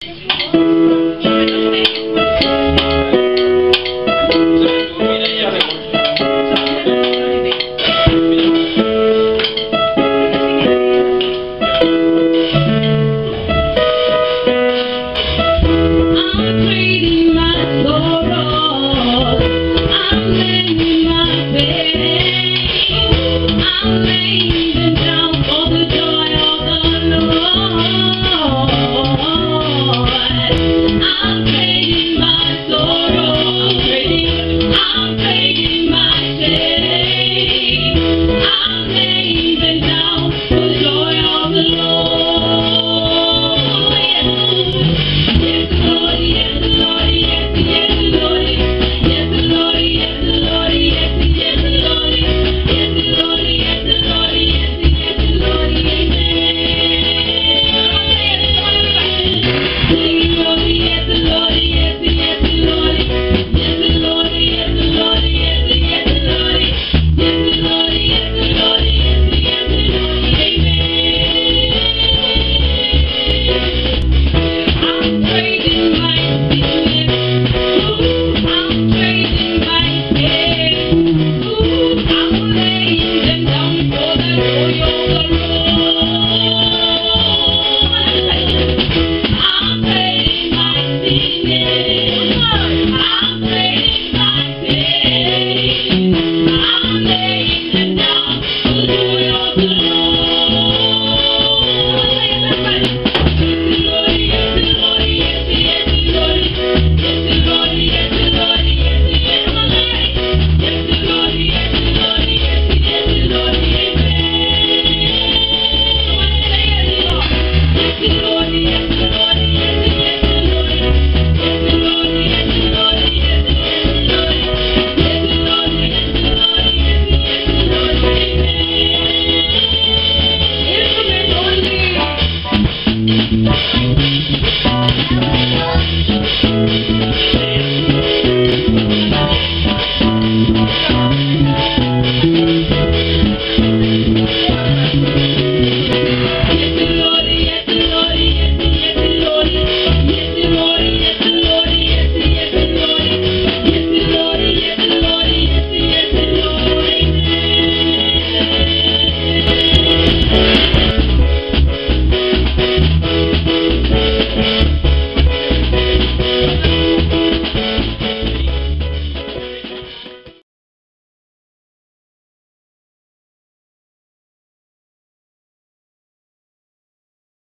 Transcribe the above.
Thank you. me.